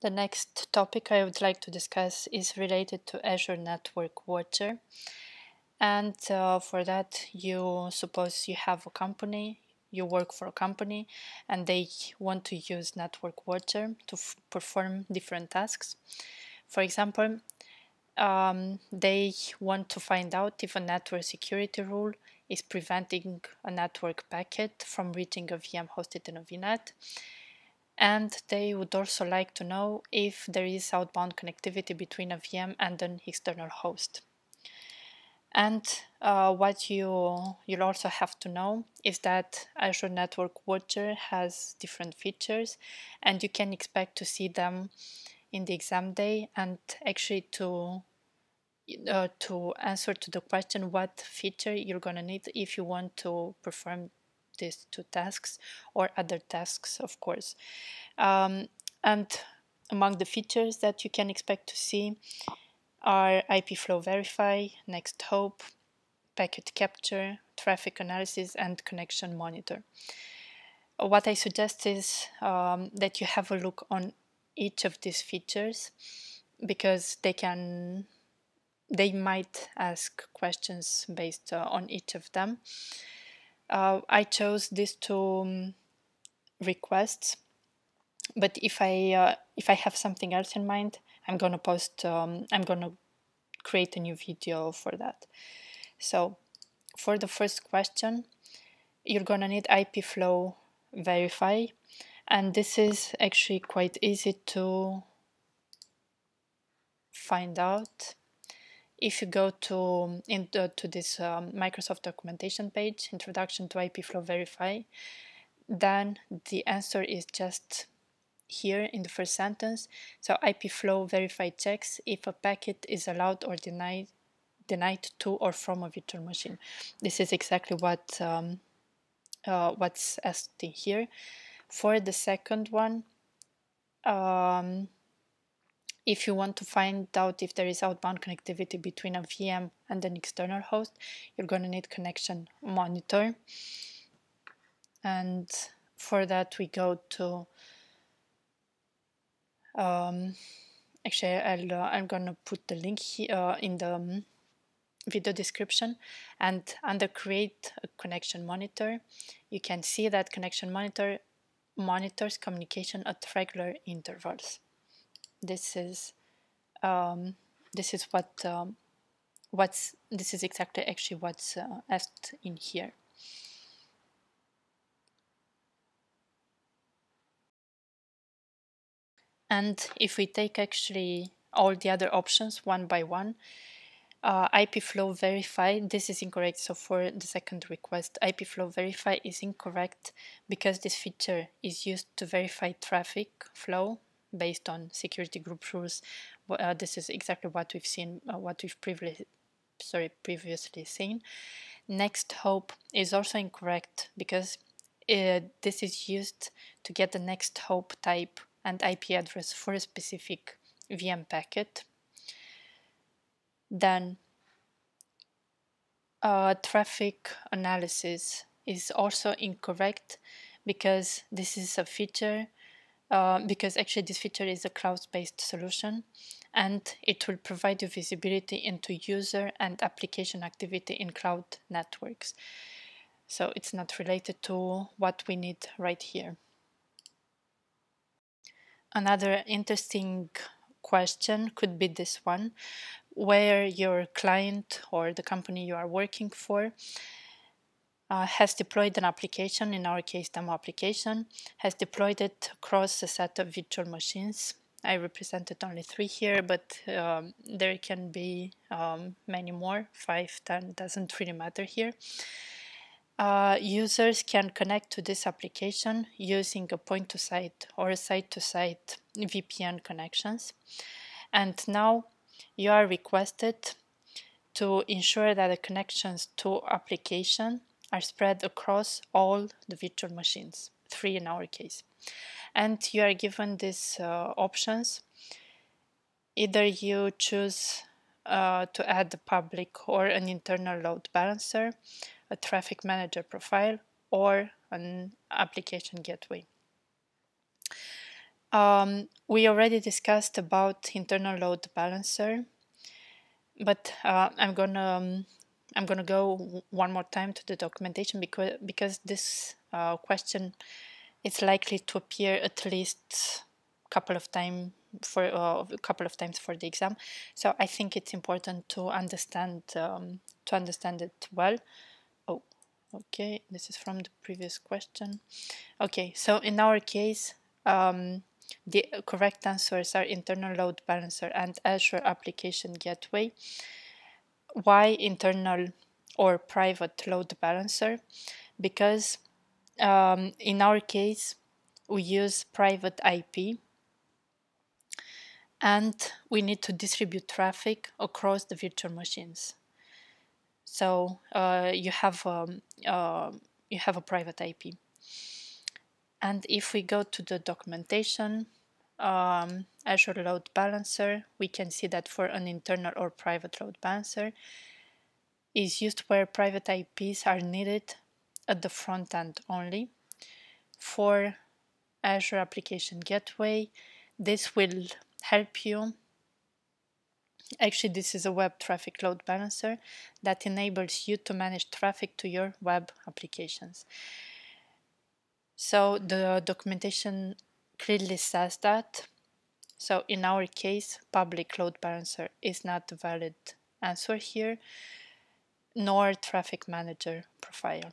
The next topic I would like to discuss is related to Azure Network Watcher. And uh, for that, you suppose you have a company, you work for a company, and they want to use Network Watcher to perform different tasks. For example, um, they want to find out if a network security rule is preventing a network packet from reaching a VM hosted in a VNet and they would also like to know if there is outbound connectivity between a VM and an external host. And uh, what you you'll also have to know is that Azure Network Watcher has different features, and you can expect to see them in the exam day. And actually, to uh, to answer to the question what feature you're gonna need if you want to perform these two tasks or other tasks, of course. Um, and among the features that you can expect to see are IP flow verify, next hop, packet capture, traffic analysis, and connection monitor. What I suggest is um, that you have a look on each of these features because they can they might ask questions based uh, on each of them uh, I chose these two um, requests. But if I uh, if I have something else in mind, I'm gonna post. Um, I'm gonna create a new video for that. So, for the first question, you're gonna need IP flow verify, and this is actually quite easy to find out if you go to into to this um, Microsoft documentation page, Introduction to IP Flow Verify, then the answer is just here in the first sentence. So IP Flow Verify checks if a packet is allowed or denied denied to or from a virtual machine. This is exactly what um, uh, what's asked in here. For the second one, um, if you want to find out if there is outbound connectivity between a VM and an external host, you're going to need connection monitor. And for that, we go to um, actually I'll, uh, I'm gonna put the link here uh, in the um, video description and under create a connection monitor you can see that connection monitor monitors communication at regular intervals this is um, this is what um, what's this is exactly actually what's uh, asked in here. And if we take actually all the other options one by one, uh, IP flow verify, this is incorrect. So for the second request, IP flow verify is incorrect because this feature is used to verify traffic flow based on security group rules. Uh, this is exactly what we've seen, uh, what we've previously, sorry, previously seen. Next hop is also incorrect because uh, this is used to get the next hop type and IP address for a specific VM packet. Then uh, traffic analysis is also incorrect because this is a feature uh, because actually this feature is a cloud-based solution and it will provide you visibility into user and application activity in cloud networks. So it's not related to what we need right here. Another interesting question could be this one, where your client or the company you are working for uh, has deployed an application, in our case demo application, has deployed it across a set of virtual machines. I represented only three here, but um, there can be um, many more, five, ten, doesn't really matter here. Uh, users can connect to this application using a point-to-site or a site-to-site VPN connections. And now you are requested to ensure that the connections to application are spread across all the virtual machines, three in our case. And you are given these uh, options. Either you choose uh, to add a public or an internal load balancer, a traffic manager profile, or an application gateway. Um, we already discussed about internal load balancer, but uh, I'm gonna um, I'm gonna go one more time to the documentation because because this uh, question is likely to appear at least a couple of times for uh, a couple of times for the exam. So I think it's important to understand um, to understand it well. Oh, okay, this is from the previous question. Okay, so in our case. Um, the correct answers are internal load balancer and Azure Application Gateway. Why internal or private load balancer? Because um, in our case, we use private IP and we need to distribute traffic across the virtual machines. So uh, you have um, uh, you have a private IP. And if we go to the documentation, um, Azure Load Balancer, we can see that for an internal or private load balancer is used where private IPs are needed at the front end only. For Azure Application Gateway, this will help you. Actually, this is a web traffic load balancer that enables you to manage traffic to your web applications. So the documentation clearly says that. So in our case, public load balancer is not a valid answer here, nor traffic manager profile.